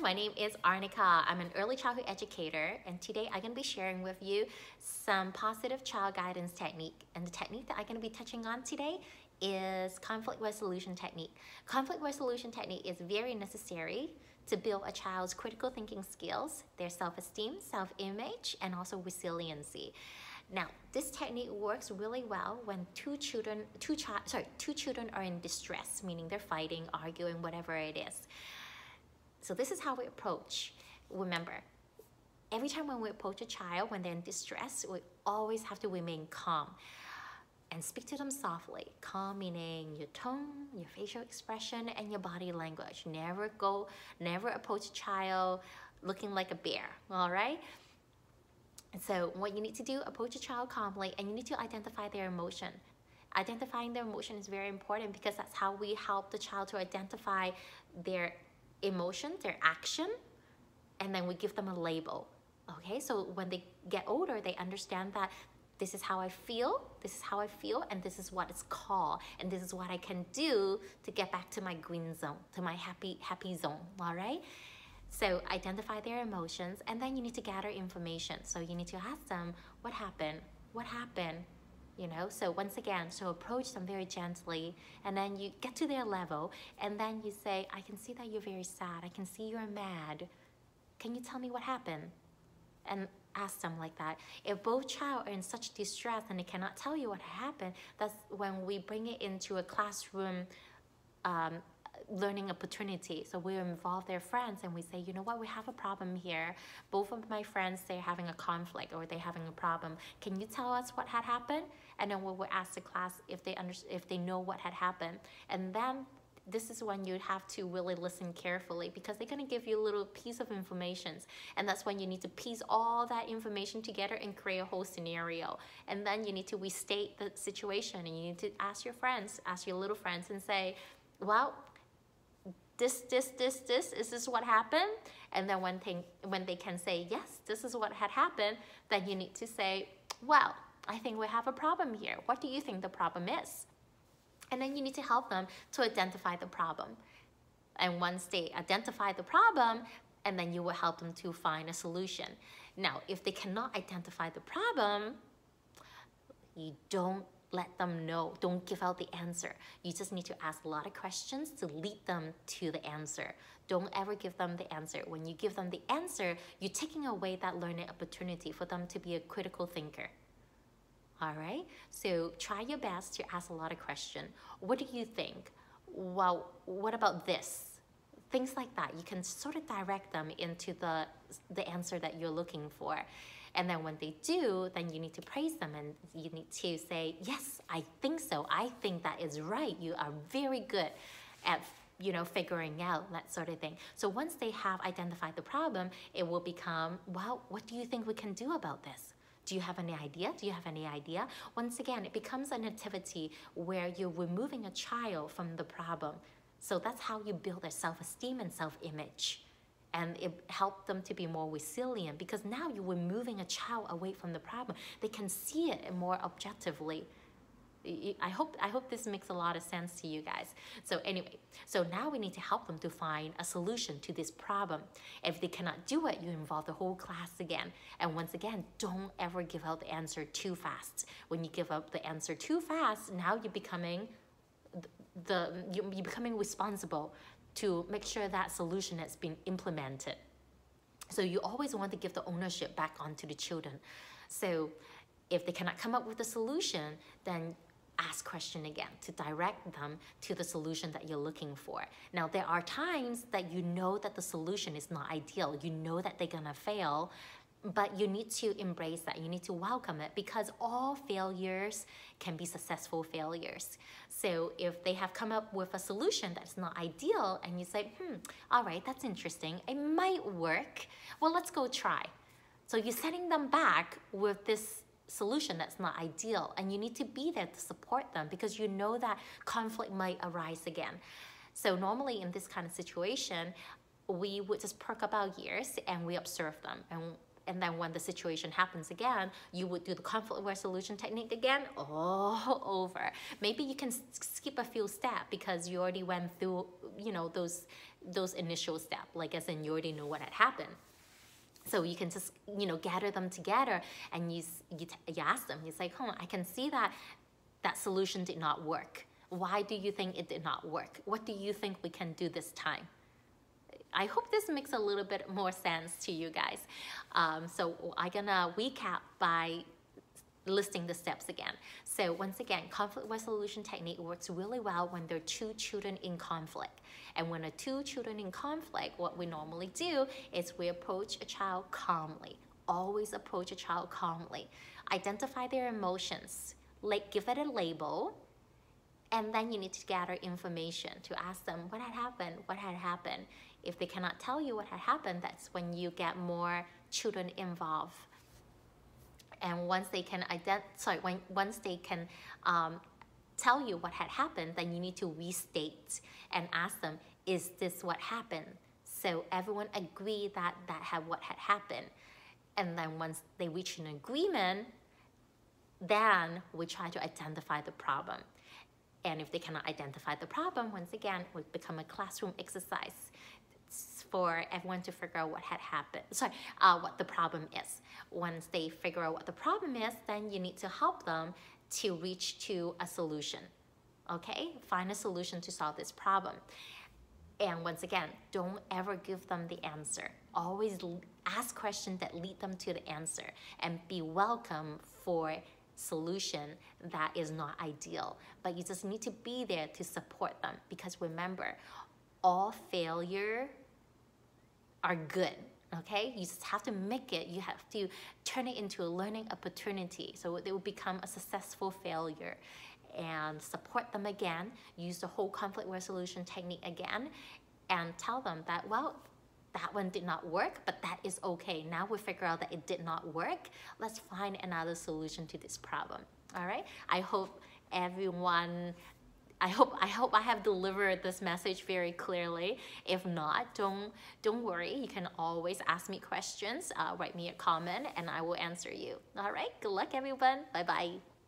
my name is Arnica. I'm an early childhood educator and today I'm going to be sharing with you some positive child guidance technique. And the technique that I'm going to be touching on today is conflict resolution technique. Conflict resolution technique is very necessary to build a child's critical thinking skills, their self-esteem, self-image, and also resiliency. Now, this technique works really well when two children, two child, sorry, two children are in distress, meaning they're fighting, arguing, whatever it is. So this is how we approach. Remember, every time when we approach a child when they're in distress, we always have to remain calm and speak to them softly. Calm meaning your tone, your facial expression, and your body language. Never go, never approach a child looking like a bear, all right? so what you need to do, approach a child calmly and you need to identify their emotion. Identifying their emotion is very important because that's how we help the child to identify their emotion, their action, and then we give them a label. Okay, so when they get older, they understand that this is how I feel, this is how I feel, and this is what it's called, and this is what I can do to get back to my green zone, to my happy, happy zone, all right? So identify their emotions, and then you need to gather information. So you need to ask them, what happened? What happened? You know? So once again so approach them very gently and then you get to their level and then you say i can see that you're very sad. I can see you're mad. Can you tell me what happened? And ask them like that. If both child are in such distress and they cannot tell you what happened that's when we bring it into a classroom um, learning opportunity. So we involve their friends and we say, you know what, we have a problem here. Both of my friends, they're having a conflict or they're having a problem. Can you tell us what had happened? And then we will ask the class if they under, if they know what had happened. And then this is when you have to really listen carefully because they're going to give you a little piece of information and that's when you need to piece all that information together and create a whole scenario and then you need to restate the situation and you need to ask your friends ask your little friends and say well this, this, this, this, is this what happened? And then when, thing, when they can say, yes, this is what had happened, then you need to say, well, I think we have a problem here. What do you think the problem is? And then you need to help them to identify the problem. And once they identify the problem, and then you will help them to find a solution. Now, if they cannot identify the problem, you don't let them know. Don't give out the answer. You just need to ask a lot of questions to lead them to the answer. Don't ever give them the answer. When you give them the answer, you're taking away that learning opportunity for them to be a critical thinker. All right, so try your best to ask a lot of questions. What do you think? Well, what about this? Things like that. You can sort of direct them into the, the answer that you're looking for. And then when they do, then you need to praise them and you need to say, yes, I think so. I think that is right. You are very good at you know, figuring out that sort of thing. So once they have identified the problem, it will become, well, what do you think we can do about this? Do you have any idea? Do you have any idea? Once again, it becomes an activity where you're removing a child from the problem. So that's how you build their self-esteem and self-image and it helped them to be more resilient because now you were moving a child away from the problem. They can see it more objectively. I hope I hope this makes a lot of sense to you guys. So anyway, so now we need to help them to find a solution to this problem. If they cannot do it, you involve the whole class again. And once again, don't ever give out the answer too fast. When you give up the answer too fast, now you're becoming the you're becoming responsible to make sure that solution has been implemented. So you always want to give the ownership back onto the children. So if they cannot come up with a solution, then ask question again to direct them to the solution that you're looking for. Now, there are times that you know that the solution is not ideal. You know that they're gonna fail, but you need to embrace that. You need to welcome it because all failures can be successful failures. So if they have come up with a solution that's not ideal and you say, hmm, all right, that's interesting. It might work. Well, let's go try. So you're setting them back with this solution that's not ideal and you need to be there to support them because you know that conflict might arise again. So normally in this kind of situation, we would just perk up our ears and we observe them and and then when the situation happens again, you would do the conflict resolution technique again all over. Maybe you can skip a few steps because you already went through, you know, those those initial steps, like as in you already know what had happened. So you can just, you know, gather them together and you, you, you ask them, you say, huh, I can see that that solution did not work. Why do you think it did not work? What do you think we can do this time? I hope this makes a little bit more sense to you guys. Um, so I'm gonna recap by listing the steps again. So once again, conflict resolution technique works really well when there are two children in conflict. And when there are two children in conflict, what we normally do is we approach a child calmly. Always approach a child calmly. Identify their emotions, like give it a label, and then you need to gather information to ask them what had happened, what had happened. If they cannot tell you what had happened, that's when you get more children involved. And once they can ident- sorry, when, once they can um, tell you what had happened, then you need to restate and ask them, is this what happened? So everyone agree that that had what had happened. And then once they reach an agreement, then we try to identify the problem. And if they cannot identify the problem, once again, would become a classroom exercise for everyone to figure out what had happened, sorry, uh, what the problem is. Once they figure out what the problem is, then you need to help them to reach to a solution, okay? Find a solution to solve this problem. And once again, don't ever give them the answer. Always ask questions that lead them to the answer and be welcome for solution that is not ideal. But you just need to be there to support them because remember, all failure are good okay? You just have to make it. You have to turn it into a learning opportunity. So they will become a successful failure. And support them again. Use the whole conflict resolution technique again. And tell them that well that one did not work but that is okay. Now we figure out that it did not work. Let's find another solution to this problem. All right? I hope everyone I hope I hope I have delivered this message very clearly. If not, don't don't worry. You can always ask me questions. Uh, write me a comment, and I will answer you. All right. Good luck, everyone. Bye bye.